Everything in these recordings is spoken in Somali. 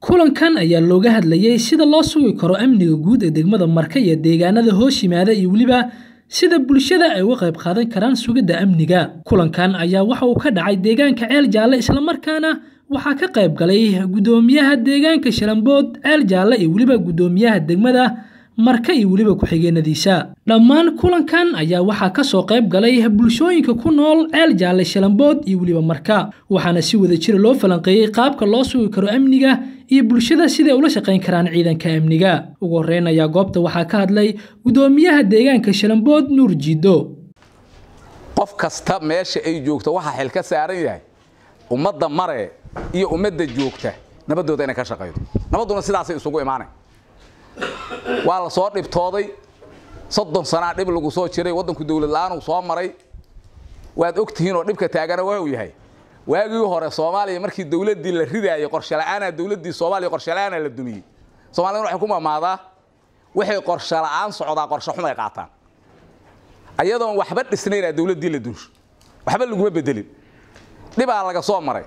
kulankan ayaa looga hadlayay sida loo sugi karo amniga guud ee degmada marka iyo deegaanada hoos yimaada iyo weliba sida bulshada ay uga qayb qaadan karaan sugidda amniga. Kulankan ayaa waxa uu ka dhacay deegaanka ceel jaalle islamarkaana waxaa ka qayb galay guddoomiyaha deegaanka shalambood ceel jaalle iyo weliba guddoomiyaha degmada marka iyo weliba ku-xigeenadiisa dhammaan kulankan ayaa waxaa ka soo qayb galay bulshooyinka ku nool ceel jaalle shalambood iyo weliba marka waxaana si wada jira loo falanqeeyey qaabka loo sugi karo amniga iyo bulshada siday ula shaqayn karaan ciidanka amniga. Ugu horreyn ayaa goobta waxaa ka hadlay guddoomiyaha deegaanka shalambood nuur jiido. Qof kasta meesha ay joogto waxaa xil ka saaran yahay. Ummadda mare iyo ummadda joogta nabadooda inay ka shaqaydo nabadduna sidaasay isugu imaanay waa la soo dhibtooday. Soddon sanaa dhib lagu soo jiray. Waddanku dawlad la'aanuu soo maray. Waad og tihiin oo dhibka taagana waa uu yahay. Waagii hore soomaaliya markii dawladdii la ridaayay qorshela'aana dawladdii soomaaliya qorshela'aana la dumiyey soomaaliyana waxay ku mamaadaa. Waxay qorshe la'aan socdaa qorshe xumay qaataan. Ayadoon waxba dhisnaynaa dawladdii la dunsho waxba laguma bedelin. Dhibaa laga soo maray.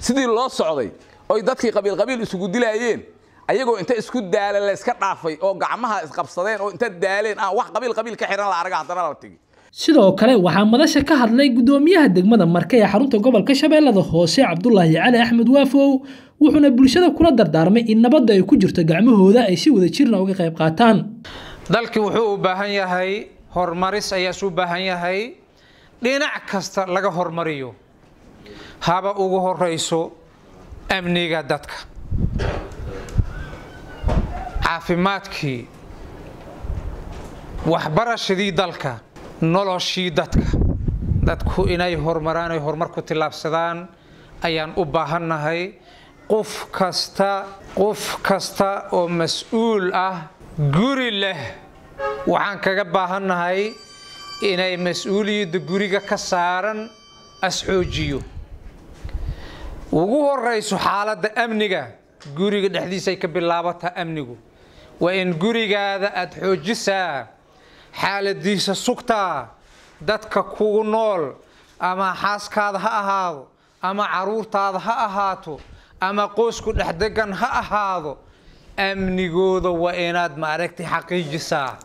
Sidii loo socday oy dadkii qabiil qabiil isugu dilaayeen ayagoo inta isku daala la iska dhaafay oo gacmaha isqabsadeen oo inta daaleen aan wax qabiil qabiil ka xihan la araga haddana la tegi. Sidoo kale waxaa madasha ka hadlay guddoomiyaha degmada marka ee xarunta gobolka shabeellada hoose cabdulaahi cali axmed waafow wuxuuna bulshada kula dardaarmay in nabadda ay ku jirto gacmahooda ay si wada jirna uga qayb qaataan. Dalkii wuxuu u baahan yahay horumaris ayaasuu baahan yahay dhinac kasta laga hormariyo. Haba ugu horayso amniga dadka caafimaadkii waxbarashadii dalka noloshii dadka. Dadku inay horumaraan ay horumar ku tillaabsadaan ayaan u baahannahay qof kasta qof kasta oo mas'uul ah guri leh. Waxaan kaga baahannahay inay mas'uuliyadda guriga ka saaran asxoojiyo ugu horayso xaaladda amniga guriga dhexdiisaay ka bilaabataa amnigu waa in gurigaada aada xoojisaa xaaladiisa sugtaa dadka kugu nool ama xaaskaada ha ahaado ama caruurtaada ha ahaato ama qoysku dhexdegan ha ahaado amnigooda waa inaad maaragtay xaqiijisaa.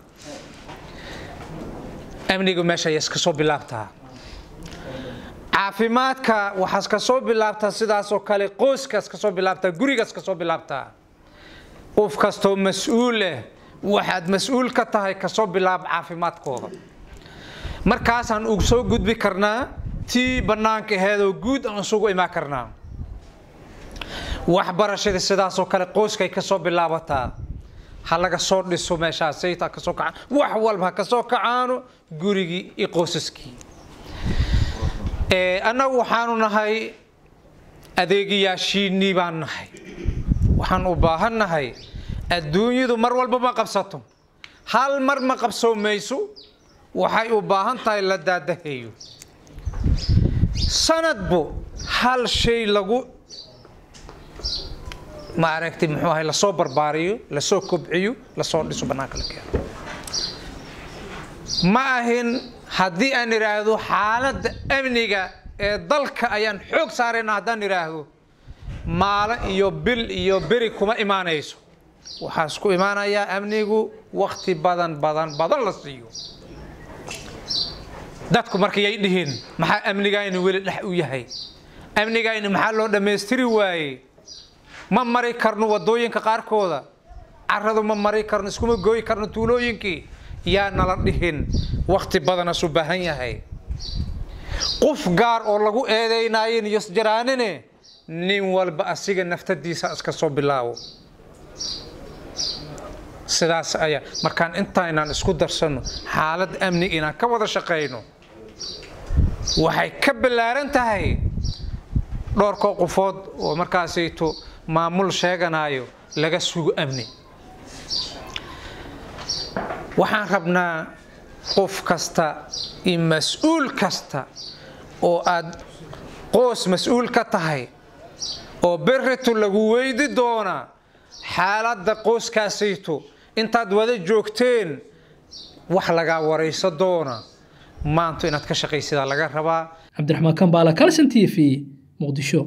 Amniga meesha ayas ka soo bilaabtaa. Caafimaadka waxaas ka soo bilaabtaa sidaasoo kale qoyskaas ka soo bilaabtaa gurigaas ka soo bilaabtaa qof kastoo mas'uul leh waxaad mas'uul ka tahay ka soo bilaab caafimaadkooda. Markaasaan ugu gudbi karnaa tii bannaanka aheedoo guud aan isugu imaan karnaa. Waxbarashadii sidaasoo kale qoyskay ka soo bilaabataa. Ha laga soo dhiso meeshaasayta ka soo kacaan wax walba ha ka soo kacaano gurigii iyo qoysaskii. Annagu waxaanu nahay adeegayaashiinnii baan nahay waxaan u baahan nahay adduunyadu mar walba ma qabsato. Hal mar ma qabsoomayso waxay u baahan tahay la daadaheeyo. Sanadbu hal shay lagu maaragtay muxuu ahay la soo barbaariyo la soo kobciyo la soo dhiso bannaanka la keeno. Ma ahin haddii aan idhaahdo xaaladda amniga ee dalka ayaan xoog saarayna haddaan idhaahdo maalin iyo bil iyo beri kuma imaanayso. Waxaa isku imaanayaa amnigu wakti badan badan badan la siiyo. Dadku markayay dhihiin maxaa amnigayni weli dhex u yahay? Amnigayni maxaa loo dhammaystiri waayey? Ma mari karno waddooyinka qaarkooda? Caradu ma mari karno iskuma gooyi karno tuulooyinkii? Yaa nala dhihin wakti badanasu baahan yahay. Qof gaar oo lagu eedaynayin yosjaraanine nin walba asiga naftadiisa iska soo bilaabo sidaas ayaa markaan intaynaan isku darsanno xaalad amni inaan ka wada shaqayno waxay ka ballaaran tahay dhowrkoo qofood oo markaasayto maamul sheeganayo laga sugo amni. Waxaan rabnaa qof kasta iyo mas'uul kasta oo aad qoos mas'uul ka tahay oo beritu lagu weydi doona xaaladda qoyskaasayto intaad wada joogteen wax lagaa warayso doona. Maantu inaad ka shaqaysidaa laga rabaa. Cabdiraxmaan kambaala calson t v muqdisho